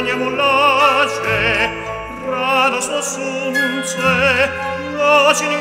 ogniemu lace, rano so sunce, noci in